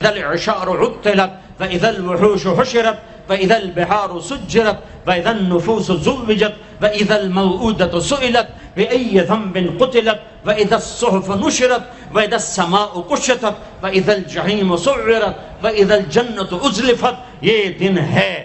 فإذا العشار عطلت فإذا الوحوش حشرت فإذا البحار سجرت فإذا النفوس زوجت فإذا الموءودة سئلت بأي ذنب قتلت فإذا الصحف نشرت فإذا السماء كشطت فإذا الجحيم سعرت فإذا الجنة أزلفت. يا دن هي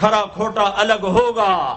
كرا كوتا ألغ هوغا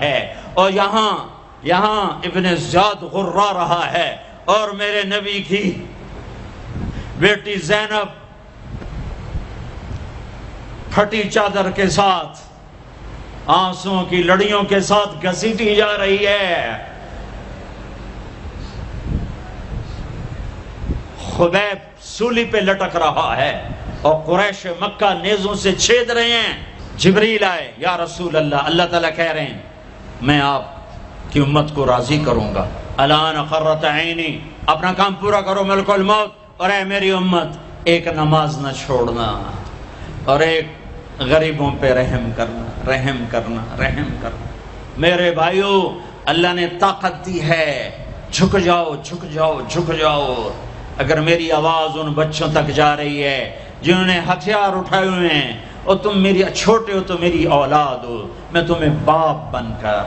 ہے. اور یہاں یہاں ابن زیاد غرا رہا ہے اور میرے نبی کی بیٹی زینب پھٹی چادر کے ساتھ آنسوں کی لڑیوں کے ساتھ گھسیٹی جا رہی ہے۔ خبیب سولی پہ لٹک رہا ہے اور قریش مکہ نیزوں سے چھید رہے ہیں۔ جبریل آئے، یا رسول اللہ اللہ تعالیٰ کہہ رہے ہیں، میں آپ کی امت کو راضی کروں گا۔ الان قرت عینی، اپنا کام پورا کرو ملک الموت۔ اور اے میری امت، ایک نماز نہ چھوڑنا۔ اور ایک غریبوں پہ رحم کرنا رحم کرنا رحم کرنا۔ میرے بھائیو، اللہ نے طاقت دی ہے۔ جھک جاؤ جھک جاؤ جھک جاؤ۔ اگر میری آواز ان بچوں تک جا رہی ہے جنہوں نے ہتھیار اٹھائے ہوئے ہیں، اور تم میری، چھوٹے ہو تو میری اولاد ہو، میں تمہیں باپ بن کر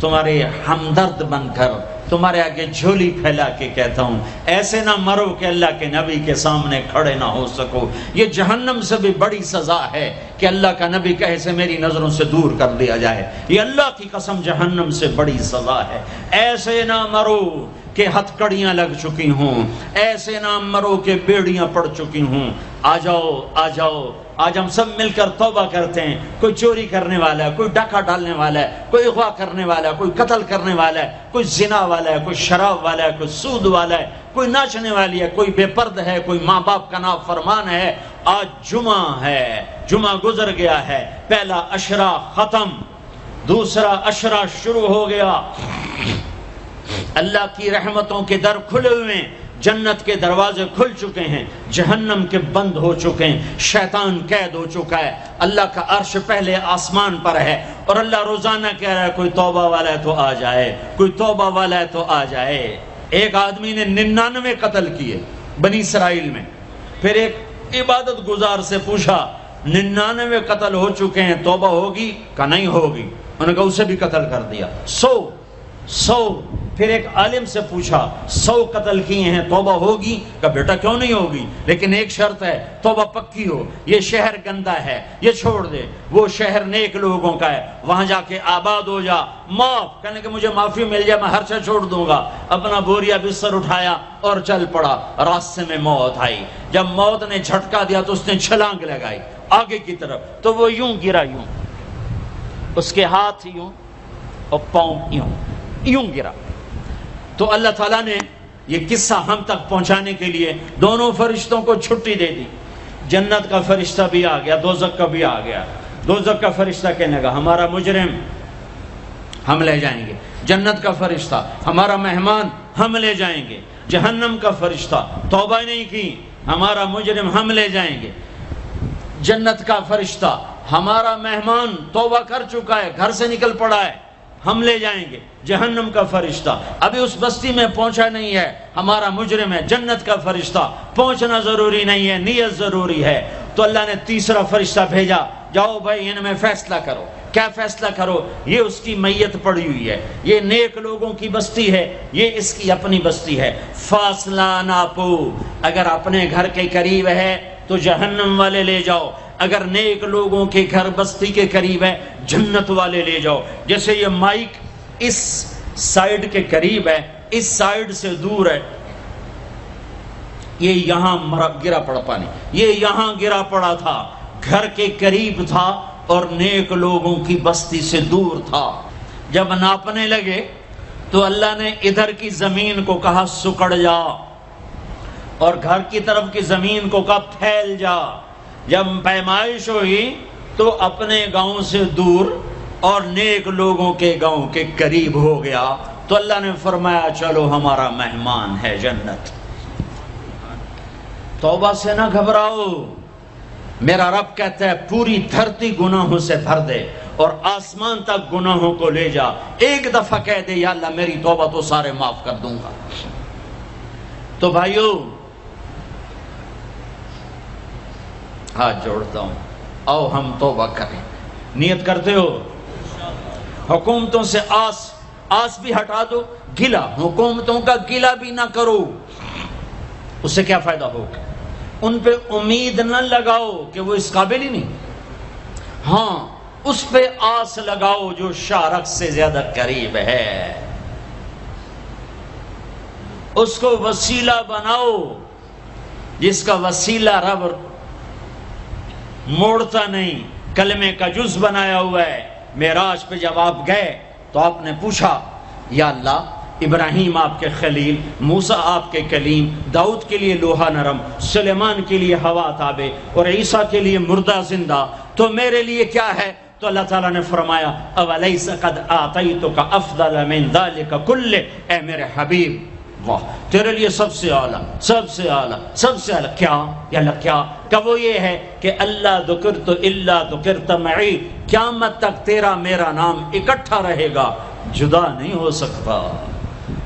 تمہارے ہمدرد بن کر، تمہارے آگے جھولی پھیلا کے کہتا ہوں، ایسے نہ مرو کہ اللہ کے نبی کے سامنے کھڑے نہ ہو سکو۔ یہ جہنم سے بھی بڑی سزا ہے کہ اللہ کا نبی کہے سے میری نظروں سے دور کر دیا جائے۔ یہ اللہ کی قسم جہنم سے بڑی سزا ہے۔ ایسے نہ مرو کہ ہتھ کڑیاں لگ چکی ہوں۔ ایسے نہ مرو کہ بیڑیاں پڑ چکی ہوں۔ آ جاؤ آ جاؤ آج ہم سب مل کر توبہ کرتے ہیں، کوئی چوری کرنے والا ہے، کوئی ڈاکہ ڈالنے والا ہے، کوئی اغوا کرنے والا ہے، کوئی قتل کرنے والا ہے، کوئی زنا والا ہے، کوئی شراب والا ہے، کوئی سود والا ہے، کوئی ناچنے والی ہے، کوئی بے پرد ہے، کوئی ماں باپ کا نام فرمان ہے۔ آج جمعہ ہے، جمعہ گزر گیا ہے، پہلا اشرا ختم، دوسرا اشرا شروع ہو گیا۔ اللہ کی رحمتوں کے در کھلے ہوئے ہیں۔ جنت کے دروازے کھل چکے ہیں جہنم کے بند ہو چکے ہیں شیطان قید ہو چکا ہے۔ اللہ کا عرش پہلے آسمان پر ہے اور اللہ روزانہ کہہ رہا ہے کوئی توبہ والا ہے تو آ جائے کوئی توبہ والا ہے تو آ جائے۔ ایک آدمی نے ننانوے قتل کیے بنی اسرائیل میں۔ پھر ایک عبادت گزار سے پوچھا ننانوے قتل ہو چکے ہیں توبہ ہوگی کہ نہیں ہوگی؟ انہوں نے کہا اسے بھی قتل کر دیا۔ سو so, سو، پھر ایک عالم سے پوچھا، سو قتل کیے ہیں، توبہ ہوگی؟ کہ بیٹا کیوں نہیں ہوگی؟ لیکن ایک شرط ہے، توبہ پکی ہو، یہ شہر گندا ہے، یہ چھوڑ دے۔ وہ شہر نیک لوگوں کا ہے، وہاں جا کے آباد ہو جا۔ معاف، کہنے کہ مجھے معافی مل جائے، میں ہر سے چھوڑ دوں گا۔ اپنا بوریا بستر اٹھایا اور چل پڑا۔ راستے میں موت آئی۔ جب موت نے جھٹکا دیا تو اس نے چھلانگ لگائی آگے کی طرف۔ تو وہ یوں گرا یوں، اس کے ہاتھ یوں اور پاؤں یوں۔ یوں گرا۔ تو اللہ تعالیٰ نے یہ قصہ ہم تک پہنچانے کے لیے دونوں فرشتوں کو چھٹی دے دی۔ جنت کا فرشتہ بھی آ گیا دوزک کا بھی آ گیا۔ دوزک کا فرشتہ کہنے کا ہمارا مجرم، ہم لے جائیں گے۔ جنت کا فرشتہ، ہمارا مہمان، ہم لے جائیں گے۔ جہنم کا فرشتہ، توبہ نہیں کی، ہمارا مجرم، ہم لے جائیں گے۔ جنت کا فرشتہ، ہمارا مہمان توبہ کر چکا ہے، گھر سے نکل پڑا ہے۔ ہم لے جائیں گے۔ جہنم کا فرشتہ۔ ابھی اس بستی میں پہنچا نہیں ہے۔ ہمارا مجرم ہے، جنت کا فرشتہ۔ پہنچنا ضروری نہیں ہے، نیت ضروری ہے۔ تو اللہ نے تیسرا فرشتہ بھیجا۔ جاؤ بھائی، ان میں فیصلہ کرو۔ کیا فیصلہ کرو؟ یہ اس کی میت پڑی ہوئی ہے۔ یہ نیک لوگوں کی بستی ہے، یہ اس کی اپنی بستی ہے۔ فاصلہ ناپو۔ اگر اپنے گھر کے قریب ہے تو جہنم والے لے جاؤ۔ اگر نیک لوگوں کے گھر بستی کے قریب ہے، جنت والے لے جاؤ۔ جیسے یہ مائک اس سائیڈ کے قریب ہے، اس سائیڈ سے دور ہے۔ یہ یہاں گرا پڑا پانی۔ یہ یہاں گرا پڑا تھا۔ گھر کے قریب تھا اور نیک لوگوں کی بستی سے دور تھا۔ جب ناپنے لگے تو اللہ نے ادھر کی زمین کو کہا، سکڑ جا۔ اور گھر کی طرف کی زمین کو کہا، پھیل جا۔ جب پیمائش ہوئی تو اپنے گاؤں سے دور اور نیک لوگوں کے گاؤں کے قریب ہو گیا تو اللہ نے فرمایا، چلو ہمارا مہمان ہے جنت۔ توبہ سے نہ گھبراؤ۔ میرا رب کہتا ہے، پوری دھرتی گناہوں سے بھر دے اور آسمان تک گناہوں کو لے جا۔ ایک دفعہ کہہ دے، یا اللہ، میری توبہ تو سارے معاف کر دوں گا۔ تو بھائیو ہاتھ جوڑتا ہوں۔ آؤ ہم توبہ کریں۔ نیت کرتے ہو؟ حکومتوں سے آس آس بھی ہٹا دو۔ گلا حکومتوں کا گلا بھی نہ کرو۔ اس سے کیا فائدہ ہوگا ان پہ امید نہ لگاؤ کہ وہ اس قابل ہی نہیں۔ ہاں اس پہ آس لگاؤ جو شارک سے زیادہ قریب ہے۔ اس کو وسیلہ بناؤ، جس کا وسیلہ رب موڑتا نہیں، کلمے کا جز بنایا ہوا ہے۔ میراج پہ جب آپ گئے تو آپ نے پوچھا، یا اللہ، ابراہیم آپ کے خلیل موسا آپ کے کلیم، داؤد کے لیے لوہا نرم، سلیمان کے لیے ہوا تابے اور عیسیٰ کے لیے مردہ زندہ، تو میرے لیے کیا ہے؟ تو اللہ تعالیٰ نے فرمایا اولیس قد آتیتک افضل من ذالک کل اے میرے حبیب۔ واہ تیرے لیے سب سے اعلیٰ، سب سے اعلیٰ، سب سے اعلیٰ۔ کیا؟ یا اللہ، کیا؟ کہ وہ یہ ہے کہ اللہ ذکر تو اللہ ذکر تمعی قیامت تک تیرا میرا نام اکٹھا رہے گا، جدا نہیں ہو سکتا۔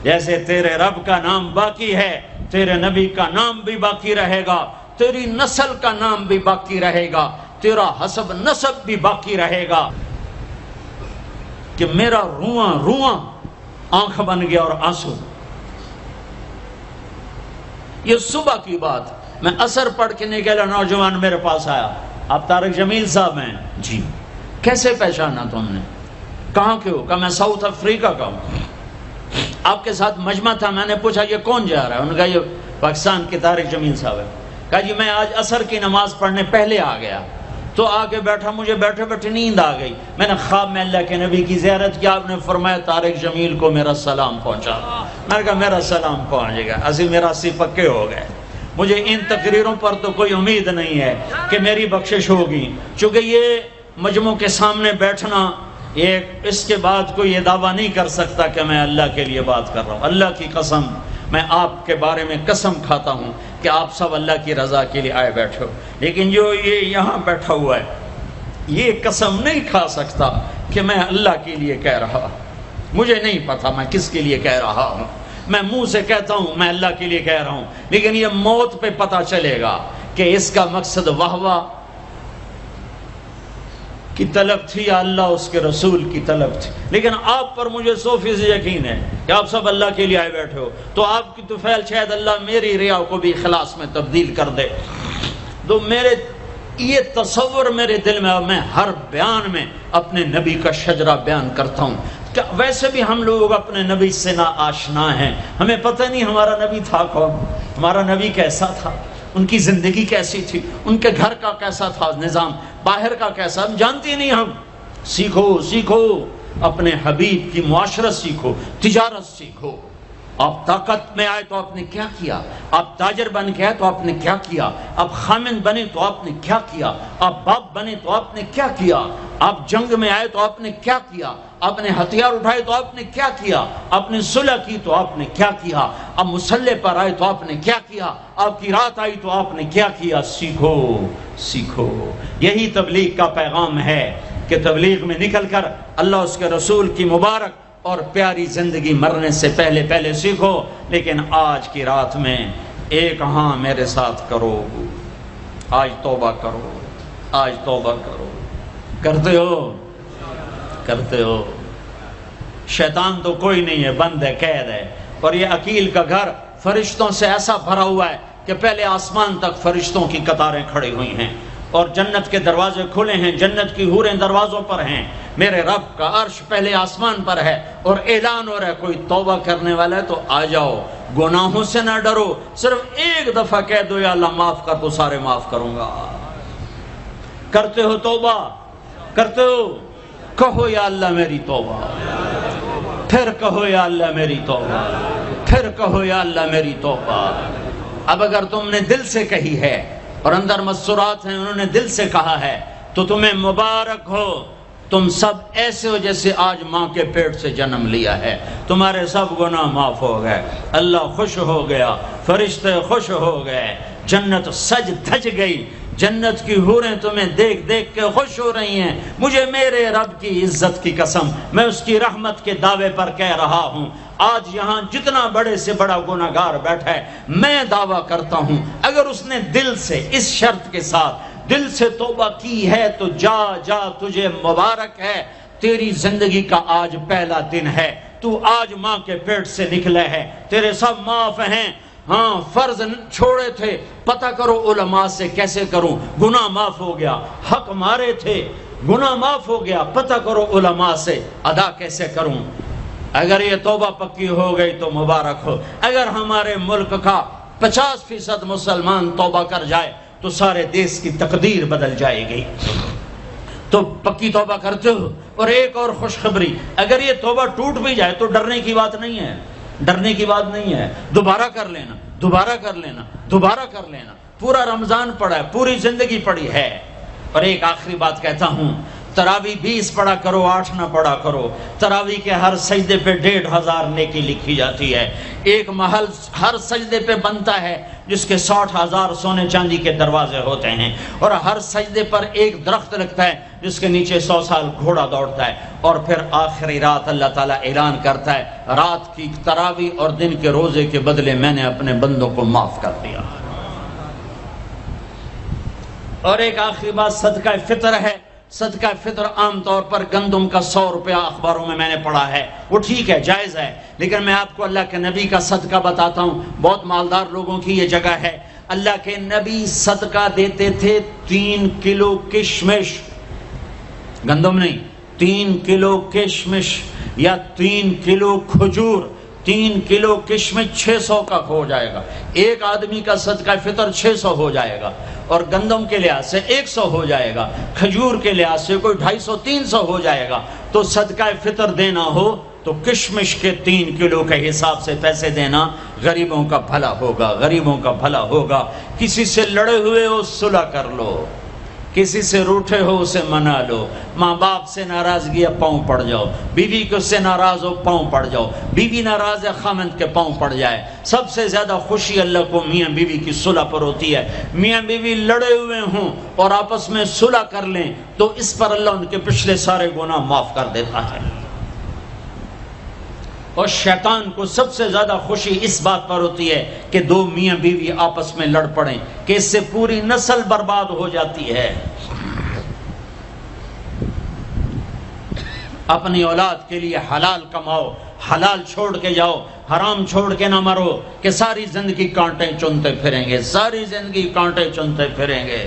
جیسے تیرے رب کا نام باقی ہے، تیرے نبی کا نام بھی باقی رہے گا، تیری نسل کا نام بھی باقی رہے گا، تیرا حسب نسب بھی باقی رہے گا۔ کہ میرا رواں رواں آنکھ بن گیا اور آنسو یہ صبح کی بات. میں اثر پڑھ کے نکلا نوجوان میرے پاس آیا۔ آپ تارک جمیل صاحب ہیں؟ جی۔ کیسے پہچانا تم نے؟ کہاں کے ہو؟ کہا میں ساؤتھ افریقہ کا ہوں۔ آپ کے ساتھ مجمع تھا میں نے پوچھا یہ کون جا رہا ہے؟ انہوں نے کہا یہ پاکستان کے تارک جمیل صاحب ہے کہا جی میں آج اثر کی نماز پڑھنے پہلے آ گیا۔ تو آگے بیٹھا، مجھے بیٹھے بیٹھے نیند آ گئی۔ میں نے خواب میں اللہ کے نبی کی زیارت کیا، آپ نے فرمایا تارک جمیل کو میرا سلام پہنچا۔ میں نے کہا، میرا سلام پہنچے گا اسی میرا سی پکے ہو گئے۔ مجھے ان تقریروں پر تو کوئی امید نہیں ہے کہ میری بخشش ہوگی۔ چونکہ یہ مجموع کے سامنے بیٹھنا ایک اس کے بعد کوئی یہ دعویٰ نہیں کر سکتا کہ میں اللہ کے لیے بات کر رہا ہوں۔ اللہ کی قسم، میں آپ کے بارے میں قسم کھاتا ہوں۔ کہ آپ سب اللہ کی رضا کے لیے آئے بیٹھے ہو۔ لیکن جو یہ یہاں بیٹھا ہوا ہے، یہ قسم نہیں کھا سکتا کہ میں اللہ کے لیے کہہ رہا۔ مجھے نہیں پتا میں کس کے لیے کہہ رہا ہوں۔ میں منہ سے کہتا ہوں، میں اللہ کے لیے کہہ رہا ہوں۔ لیکن یہ موت پہ پتا چلے گا کہ اس کا مقصد واہ واہ کی طلب تھی، یا اللہ اس کے رسول کی طلب تھی۔ لیکن آپ پر مجھے سو فیصد یقین ہے کہ آپ سب اللہ کے لیے آئے بیٹھے ہو۔ تو آپ کی تو فیل شاید اللہ میری ریا کو بھی اخلاص میں تبدیل کر دے۔ تو میرے، یہ تصور میرے دل میں میں ہر بیان میں اپنے نبی کا شجرہ بیان کرتا ہوں۔ کہ ویسے بھی ہم لوگ اپنے نبی سے نہ آشنا ہیں۔ ہمیں پتہ نہیں ہمارا نبی تھا کون۔ ہمارا نبی کیسا تھا۔ ان کی زندگی کیسی تھی؟ ان کے گھر کا کیسا تھا نظام؟ باہر کا کیسا؟ ہم جانتے نہیں، ہم سیکھو سیکھو، اپنے حبیب کی معاشرت سیکھو، تجارت سیکھو۔ آپ طاقت میں آئے تو آپ نے کیا کیا؟ آپ تاجر بن کے آئے تو آپ نے کیا کیا؟ آپ خامن بنے تو آپ نے کیا کیا؟ آپ باپ بنے تو آپ نے کیا کیا؟ آپ جنگ میں آئے تو آپ نے کیا کیا؟ آپ نے ہتھیار اٹھائے تو آپ نے کیا کیا؟ آپ نے صلح کی تو آپ نے کیا کیا؟ آپ مسلح پر آئے تو آپ نے کیا کیا؟ آپ کی رات آئی تو آپ نے کیا کیا؟ سیکھو سیکھو۔ یہی تبلیغ کا پیغام ہے کہ تبلیغ میں نکل کر اللہ اس کے رسول کی مبارک اور پیاری زندگی مرنے سے پہلے پہلے سیکھو، لیکن آج کی رات میں ایک ہاں میرے ساتھ کرو۔ آج توبہ کرو۔ آج توبہ کرو۔ کرتے ہو؟ کرتے ہو۔ شیطان تو کوئی نہیں ہے، بند ہے، قید ہے۔ اور یہ عقیل کا گھر فرشتوں سے ایسا بھرا ہوا ہے کہ پہلے آسمان تک فرشتوں کی قطاریں کھڑی ہوئی ہیں۔ اور جنت کے دروازے کھلے ہیں، جنت کی حوریں دروازوں پر ہیں۔ میرے رب کا عرش پہلے آسمان پر ہے اور اعلان ہو رہا ہے، کوئی توبہ کرنے والا ہے تو آ جاؤ۔ گناہوں سے نہ ڈرو، صرف ایک دفعہ کہہ دو، یا اللہ معاف کر تو سارے معاف کروں گا۔ کرتے ہو توبہ؟ کرتے ہو؟ کہو یا اللہ میری توبہ۔ پھر کہو یا اللہ میری توبہ۔ پھر کہو یا اللہ میری توبہ۔ اب اگر تم نے دل سے کہی ہے اور اندر مسورات ہیں، انہوں نے دل سے کہا ہے، تو تمہیں مبارک ہو۔ تم سب ایسے ہو جیسے آج ماں کے پیٹ سے جنم لیا ہے۔ تمہارے سب گناہ معاف ہو گئے۔ اللہ خوش ہو گیا، فرشتے خوش ہو گئے۔ جنت سج دھج گئی۔ جنت کی حوریں تمہیں دیکھ دیکھ کے خوش ہو رہی ہیں۔ مجھے میرے رب کی عزت کی قسم، میں اس کی رحمت کے دعوے پر کہہ رہا ہوں۔ آج یہاں جتنا بڑے سے بڑا گناہگار بیٹھا ہے، میں دعویٰ کرتا ہوں، اگر اس نے دل سے اس شرط کے ساتھ دل سے توبہ کی ہے تو جا جا، تجھے مبارک ہے۔ تیری زندگی کا آج پہلا دن ہے۔ تو آج ماں کے پیٹ سے نکلے ہے۔ تیرے سب معاف ہیں۔ ہاں فرض چھوڑے تھے۔ پتہ کرو علماء سے کیسے کروں؟ گناہ معاف ہو گیا، حق مارے تھے۔ گناہ معاف ہو گیا، پتہ کرو علماء سے ادا کیسے کروں؟ اگر یہ توبہ پکی ہو گئی تو مبارک ہو۔ اگر ہمارے ملک کا پچاس فیصد مسلمان توبہ کر جائے تو سارے دیش کی تقدیر بدل جائے گی۔ تو پکی توبہ کرتے ہو۔ اور ایک اور خوشخبری، اگر یہ توبہ ٹوٹ بھی جائے تو ڈرنے کی بات نہیں ہے۔ ڈرنے کی بات نہیں ہے۔ دوبارہ کر لینا، دوبارہ کر لینا، دوبارہ کر لینا۔ پورا رمضان پڑا ہے، پوری زندگی پڑی ہے۔ اور ایک آخری بات کہتا ہوں تراوی بیس پڑا کرو، آٹھ نہ پڑا کرو۔ تراوی کے ہر سجدے پہ ڈیڑھ ہزار نیکی لکھی جاتی ہے۔ ایک محل ہر سجدے پہ بنتا ہے جس کے ساٹھ ہزار سونے چاندی کے دروازے ہوتے ہیں۔ اور ہر سجدے پر ایک درخت لگتا ہے جس کے نیچے سو سال گھوڑا دوڑتا ہے۔ اور پھر آخری رات اللہ تعالیٰ اعلان کرتا ہے، رات کی تراوی اور دن کے روزے کے بدلے میں نے اپنے بندوں کو معاف کر دیا۔ اور ایک آخری بات، صدقہ فطر ہے۔ صدقہ فطر عام طور پر گندم کا سو روپیہ اخباروں میں میں نے پڑھا ہے۔ وہ ٹھیک ہے، جائز ہے۔ لیکن میں آپ کو اللہ کے نبی کا صدقہ بتاتا ہوں۔ بہت مالدار لوگوں کی یہ جگہ ہے۔ اللہ کے نبی صدقہ دیتے تھے تین کلو کشمش۔ گندم نہیں، تین کلو کشمش یا تین کلو کھجور۔ تین کلو کشمش چھ سو کا ہو جائے گا۔ ایک آدمی کا صدقہ فطر چھ سو ہو جائے گا۔ اور گندم کے لحاظ سے ایک سو ہو جائے گا، کھجور کے لحاظ سے کوئی ڈھائی سو، تین سو ہو جائے گا۔ تو صدقہ فطر دینا ہو تو کشمش کے تین کلو کے حساب سے پیسے دینا غریبوں کا بھلا ہوگا، غریبوں کا بھلا ہوگا۔ کسی سے لڑے ہوئے ہو، صلح کر لو۔ کسی سے روٹے ہو اسے منا لو۔ ماں باپ سے ناراضگی پاؤں پڑ جاؤ۔ بیوی کو سے ناراض ہو پاؤں پڑ جاؤ۔ بیوی ناراض ہے، خامند کے پاؤں پڑ جائے۔ سب سے زیادہ خوشی اللہ کو میاں بیوی کی صلح پر ہوتی ہے۔ میاں بیوی لڑے ہوئے ہوں اور آپس میں صلح کر لیں تو اس پر اللہ ان کے پچھلے سارے گناہ معاف کر دیتا ہے۔ اور شیطان کو سب سے زیادہ خوشی اس بات پر ہوتی ہے کہ دو میاں بیوی آپس میں لڑ پڑیں کہ اس سے پوری نسل برباد ہو جاتی ہے۔ اپنی اولاد کے لیے حلال کماؤ، حلال چھوڑ کے جاؤ، حرام چھوڑ کے نہ مرو کہ ساری زندگی کانٹے چنتے پھریں گے، ساری زندگی کانٹے چنتے پھریں گے۔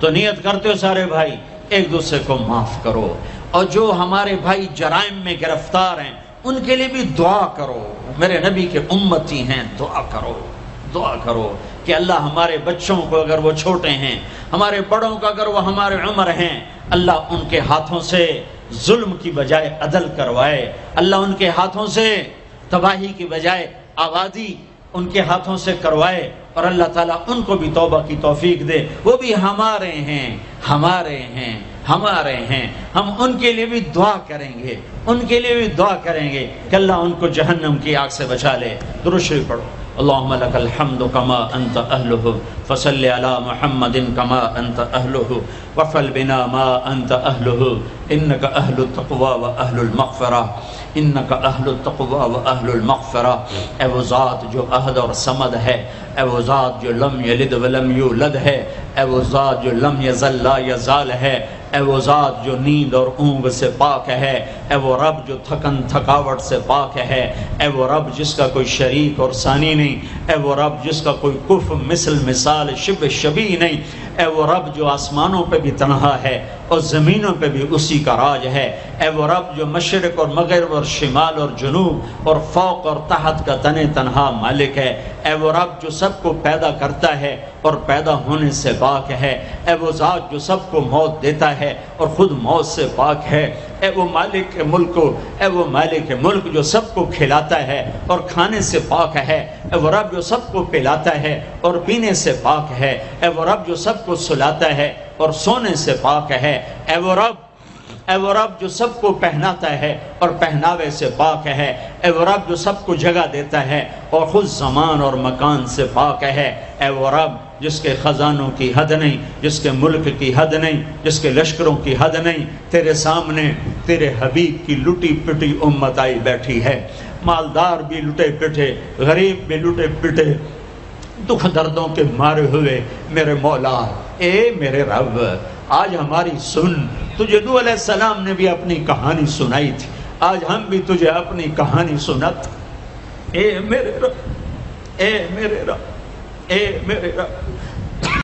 تو نیت کرتے ہو سارے بھائی، ایک دوسرے کو معاف کرو۔ اور جو ہمارے بھائی جرائم میں گرفتار ہیں ان کے لیے بھی دعا کرو۔ میرے نبی کے امتی ہیں، دعا کرو دعا کرو کہ اللہ ہمارے بچوں کو اگر وہ چھوٹے ہیں، ہمارے بڑوں کا اگر وہ ہمارے عمر ہیں، اللہ ان کے ہاتھوں سے ظلم کی بجائے عدل کروائے۔ اللہ ان کے ہاتھوں سے تباہی کی بجائے آبادی ان کے ہاتھوں سے کروائے۔ اور اللہ تعالیٰ ان کو بھی توبہ کی توفیق دے۔ وہ بھی ہمارے ہیں ہمارے ہیں ہمارے ہیں۔ ہم ان کے لیے بھی دعا کریں گے، ان کے لیے بھی دعا کریں گے کہ اللہ ان کو جہنم کی آگ سے بچا لے۔ درشری پڑھو۔ اللهم لك الحمد كما أنت أهله فصل على محمد كما أنت أهله وفل بنا ما أنت أهله إنك أهل التقوى وأهل المغفرة إنك أهل التقوى وأهل المغفرة اے وہ ذات جو عہد اور سمد ہے اے وہ ذات جو لم یلد ولم یولد ہے، اے وہ ذات جو لم یزل لا یزال ہے، اے وہ ذات جو نیند اور اونگ سے پاک ہے، اے وہ رب جو تھکن، تھکاوٹ سے پاک ہے، اے وہ رب جس کا کوئی شریک اور ثانی نہیں، اے وہ رب جس کا کوئی کف مثل، مثال شب شبی نہیں، اے وہ رب جو آسمانوں پہ بھی تنہا ہے اور زمینوں پہ بھی اسی کا راج ہے۔ اے وہ رب جو مشرق اور مغرب اور شمال اور جنوب اور فوق اور تحت کا تن تنہا مالک ہے۔ اے وہ رب جو سب کو پیدا کرتا ہے اور پیدا ہونے سے پاک ہے۔ اے وہ ذات جو سب کو موت دیتا ہے اور خود موت سے پاک ہے۔ اے وہ مالک ملک، اے وہ مالک ملک جو سب کو کھلاتا ہے اور کھانے سے پاک ہے۔ اے وہ رب جو سب کو پلاتا ہے اور پینے سے پاک ہے۔ اے وہ رب جو سب کو سلاتا ہے اور سونے سے پاک ہے۔ اے وہ رب، اے وہ رب جو سب کو پہناتا ہے اور پہناوے سے پاک ہے۔ اے وہ رب جو سب کو جگہ دیتا ہے اور خود زمان اور مکان سے پاک ہے۔ اے وہ رب، جس کے خزانوں کی حد نہیں، جس کے ملک کی حد نہیں، جس کے لشکروں کی حد نہیں، تیرے سامنے تیرے حبیب کی لٹی پٹی امت آئی بیٹھی ہے۔ مالدار بھی لٹے پٹے غریب بھی لٹے پٹے دکھ دردوں کے مارے ہوئے میرے مولا۔ اے میرے رب، آج ہماری سن، تجھے نو علیہ السلام نے بھی اپنی کہانی سنائی تھی۔ آج ہم بھی تجھے اپنی کہانی سنت۔ اے میرے رب، اے میرے رب، اے میرے رب۔